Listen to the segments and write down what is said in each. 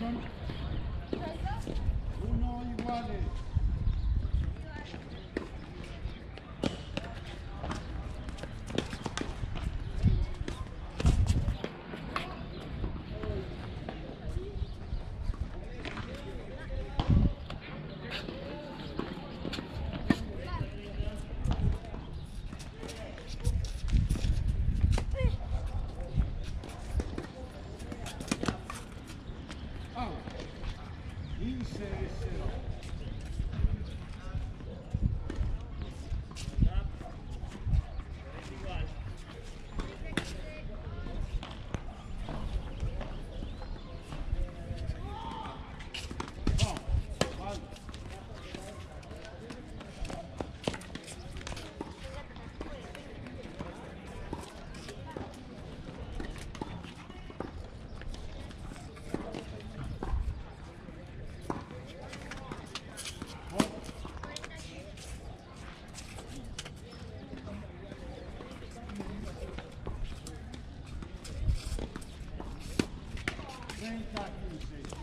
prego Ah. Oh, vale. Oh. Ah,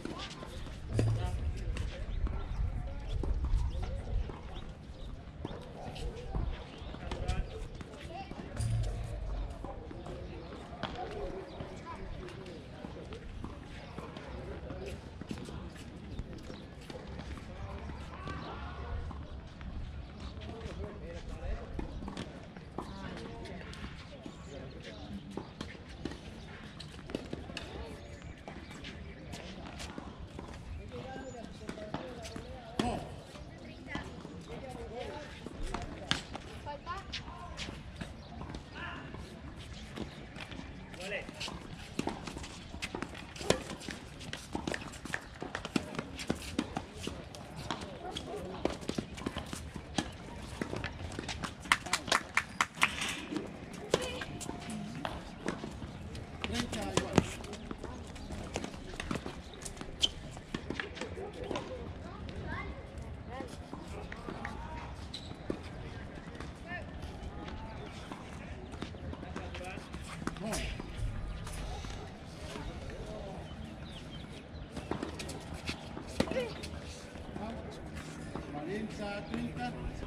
Valencia, 30.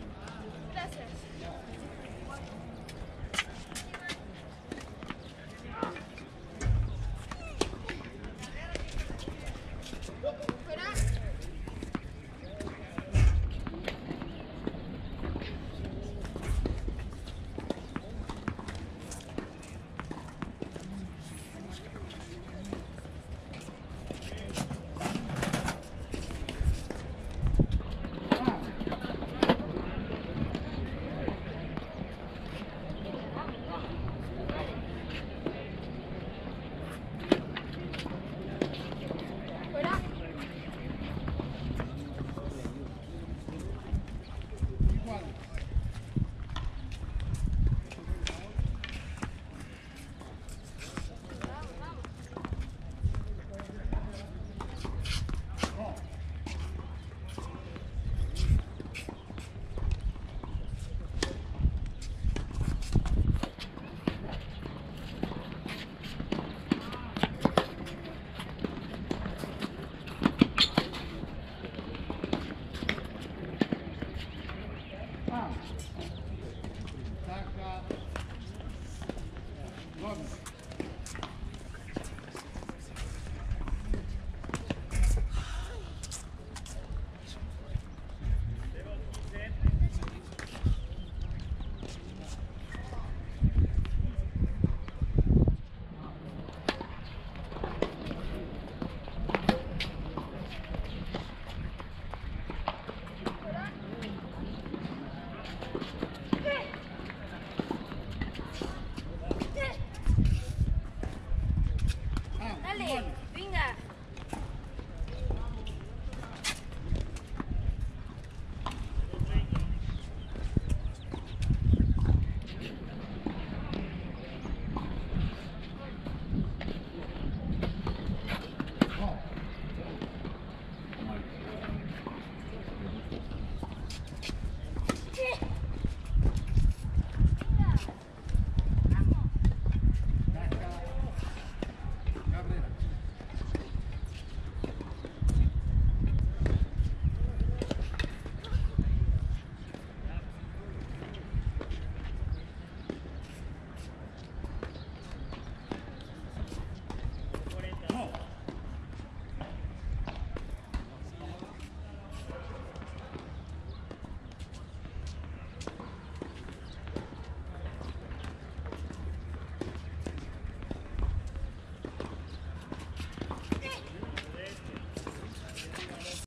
哪里？不应该。